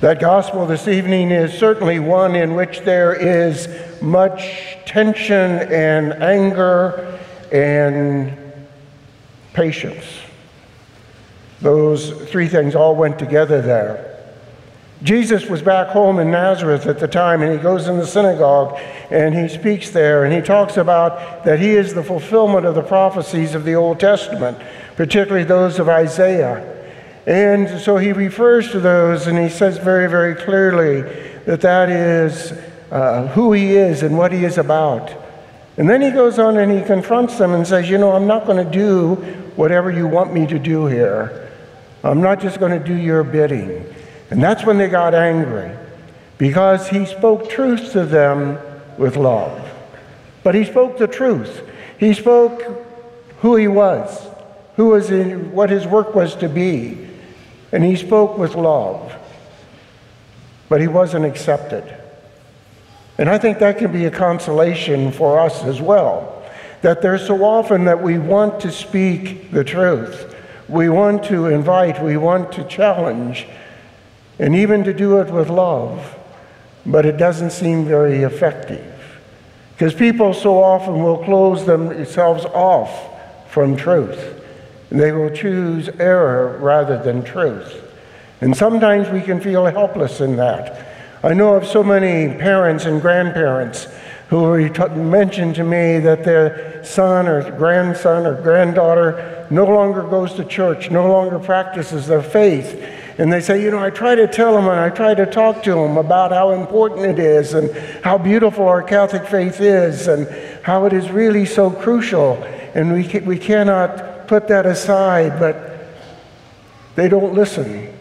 That gospel this evening is certainly one in which there is much tension and anger and patience. Those three things all went together there. Jesus was back home in Nazareth at the time, and he goes in the synagogue and he speaks there, and he talks about that he is the fulfillment of the prophecies of the Old Testament, particularly those of Isaiah. And so he refers to those, and he says very, very clearly that that is uh, who he is and what he is about. And then he goes on and he confronts them and says, You know, I'm not going to do whatever you want me to do here. I'm not just going to do your bidding. And that's when they got angry because he spoke truth to them with love. But he spoke the truth. He spoke who he was, who was in, what his work was to be. And he spoke with love. But he wasn't accepted. And I think that can be a consolation for us as well. That there's so often that we want to speak the truth. We want to invite, we want to challenge, and even to do it with love, but it doesn't seem very effective. Because people so often will close themselves off from truth. They will choose error rather than truth. And sometimes we can feel helpless in that. I know of so many parents and grandparents who mentioned to me that their son or grandson or granddaughter no longer goes to church, no longer practices their faith. And they say, you know, I try to tell them and I try to talk to them about how important it is and how beautiful our Catholic faith is and how it is really so crucial. And we, we cannot put that aside, but they don't listen.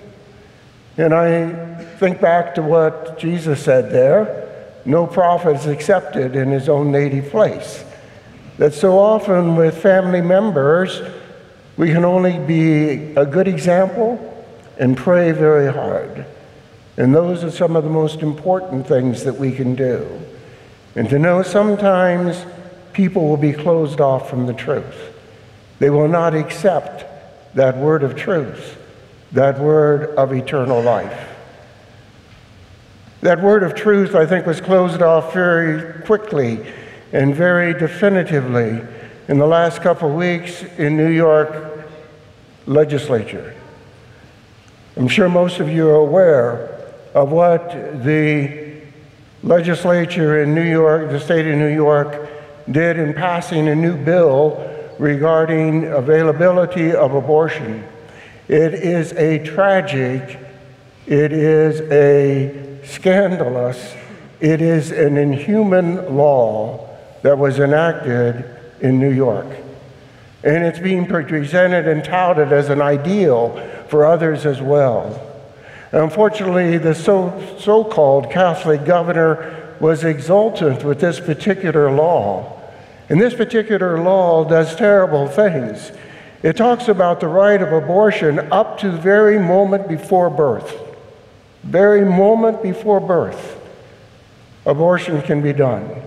And I think back to what Jesus said there no prophet is accepted in his own native place. That so often with family members, we can only be a good example and pray very hard. And those are some of the most important things that we can do. And to know sometimes people will be closed off from the truth. They will not accept that word of truth, that word of eternal life. That word of truth, I think, was closed off very quickly and very definitively in the last couple of weeks in New York legislature. I'm sure most of you are aware of what the legislature in New York, the state of New York, did in passing a new bill regarding availability of abortion. It is a tragic, it is a scandalous. It is an inhuman law that was enacted in New York. And it's being presented and touted as an ideal for others as well. Unfortunately, the so called Catholic governor was exultant with this particular law. And this particular law does terrible things. It talks about the right of abortion up to the very moment before birth very moment before birth, abortion can be done.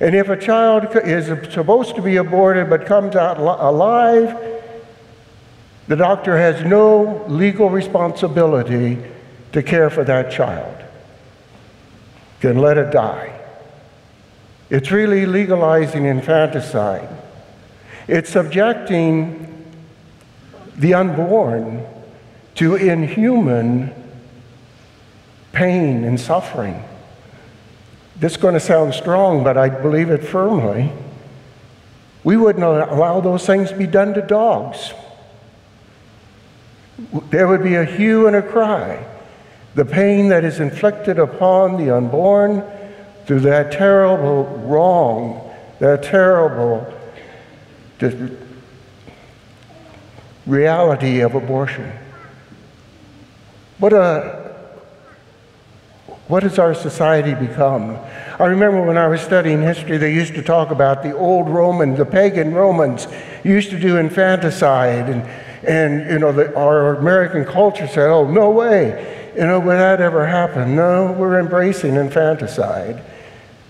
And if a child is supposed to be aborted but comes out alive, the doctor has no legal responsibility to care for that child. Can let it die. It's really legalizing infanticide. It's subjecting the unborn to inhuman pain and suffering. This is going to sound strong, but I believe it firmly. We wouldn't allow those things to be done to dogs. There would be a hue and a cry. The pain that is inflicted upon the unborn through that terrible wrong, that terrible reality of abortion. What a what has our society become? I remember when I was studying history, they used to talk about the old Romans, the pagan Romans used to do infanticide, and, and you know, the, our American culture said, oh, no way, you know, would that ever happen? No, we're embracing infanticide.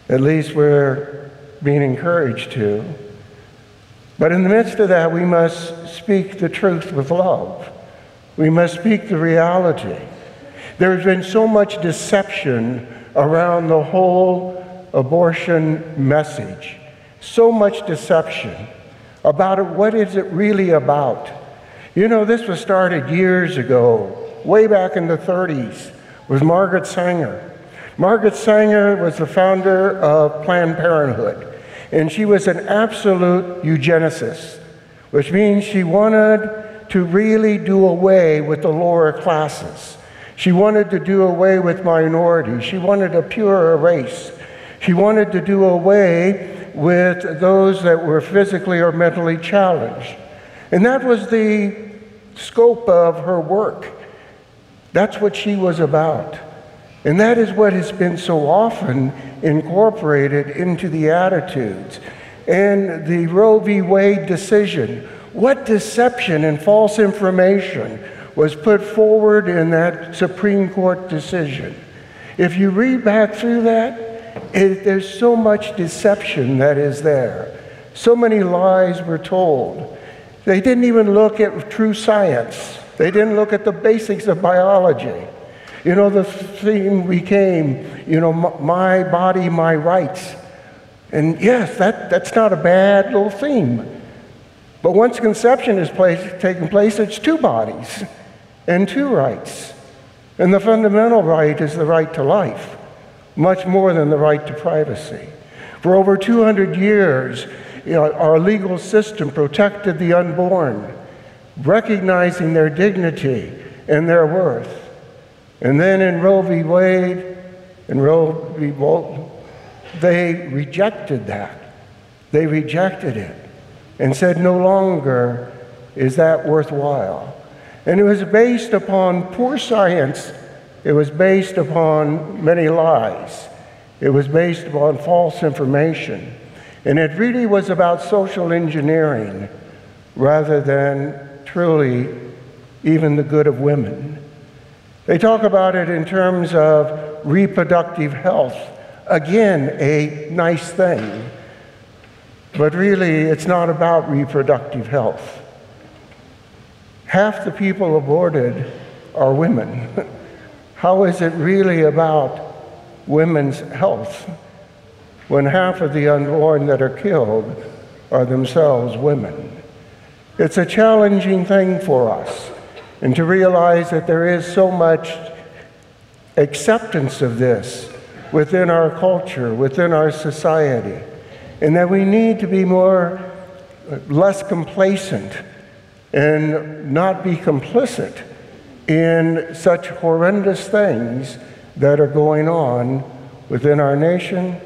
At least we're being encouraged to. But in the midst of that, we must speak the truth with love. We must speak the reality. There's been so much deception around the whole abortion message, so much deception about it, what is it really about. You know, this was started years ago, way back in the 30s, with Margaret Sanger. Margaret Sanger was the founder of Planned Parenthood, and she was an absolute eugenicist, which means she wanted to really do away with the lower classes. She wanted to do away with minorities. She wanted a purer race. She wanted to do away with those that were physically or mentally challenged. And that was the scope of her work. That's what she was about. And that is what has been so often incorporated into the attitudes. And the Roe v. Wade decision, what deception and false information was put forward in that Supreme Court decision. If you read back through that, it, there's so much deception that is there. So many lies were told. They didn't even look at true science. They didn't look at the basics of biology. You know, the theme became, you know, my body, my rights. And yes, that, that's not a bad little theme. But once conception is place, taking place, it's two bodies and two rights. And the fundamental right is the right to life much more than the right to privacy. For over 200 years, you know, our legal system protected the unborn, recognizing their dignity and their worth. And then in Roe v. Wade and Doe v. Bolton, they rejected that. They rejected it and said no longer is that worthwhile. And it was based upon poor science it was based upon many lies. It was based upon false information. And it really was about social engineering rather than truly even the good of women. They talk about it in terms of reproductive health. Again, a nice thing. But really, it's not about reproductive health. Half the people aborted are women. How is it really about women's health when half of the unborn that are killed are themselves women? It's a challenging thing for us, and to realize that there is so much acceptance of this within our culture, within our society, and that we need to be more less complacent and not be complicit in such horrendous things that are going on within our nation,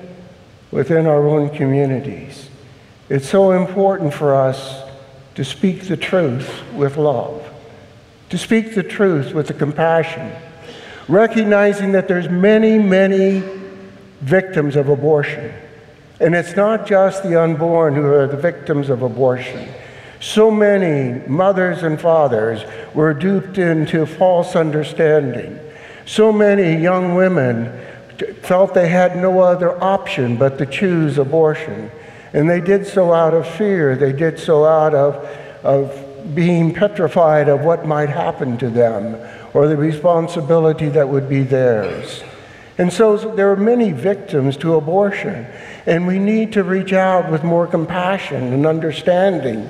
within our own communities. It's so important for us to speak the truth with love, to speak the truth with the compassion, recognizing that there's many, many victims of abortion. And it's not just the unborn who are the victims of abortion. So many mothers and fathers were duped into false understanding. So many young women felt they had no other option but to choose abortion. And they did so out of fear. They did so out of, of being petrified of what might happen to them or the responsibility that would be theirs. And so there are many victims to abortion. And we need to reach out with more compassion and understanding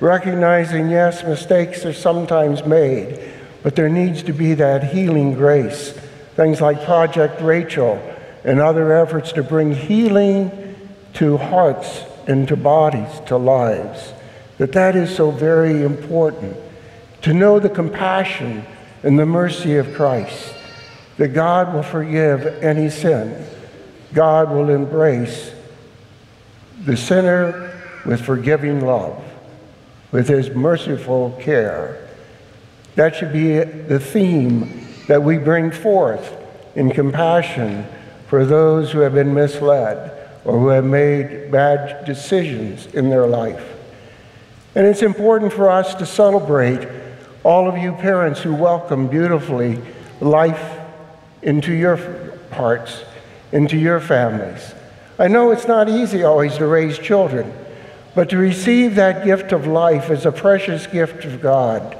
recognizing, yes, mistakes are sometimes made, but there needs to be that healing grace. Things like Project Rachel and other efforts to bring healing to hearts and to bodies, to lives. That that is so very important. To know the compassion and the mercy of Christ. That God will forgive any sin. God will embrace the sinner with forgiving love with his merciful care. That should be the theme that we bring forth in compassion for those who have been misled or who have made bad decisions in their life. And it's important for us to celebrate all of you parents who welcome beautifully life into your hearts, into your families. I know it's not easy always to raise children. But to receive that gift of life is a precious gift of God.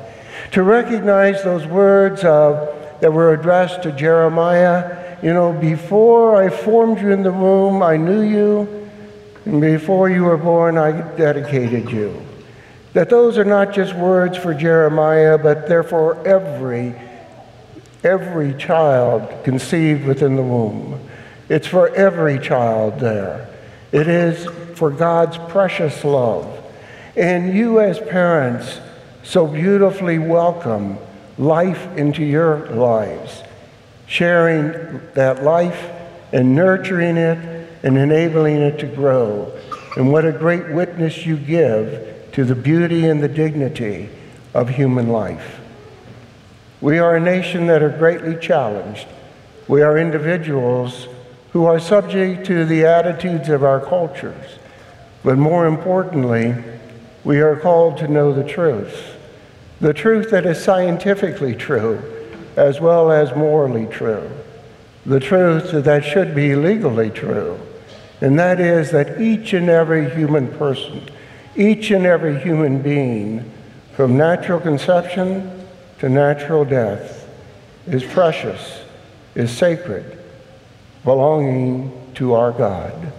To recognize those words of that were addressed to Jeremiah. You know, before I formed you in the womb, I knew you, and before you were born, I dedicated you. That those are not just words for Jeremiah, but they're every, every child conceived within the womb. It's for every child there. It is for God's precious love. And you, as parents, so beautifully welcome life into your lives, sharing that life and nurturing it and enabling it to grow. And what a great witness you give to the beauty and the dignity of human life. We are a nation that are greatly challenged. We are individuals who are subject to the attitudes of our cultures. But more importantly, we are called to know the truth. The truth that is scientifically true, as well as morally true. The truth that should be legally true. And that is that each and every human person each and every human being, from natural conception to natural death, is precious, is sacred, belonging to our God.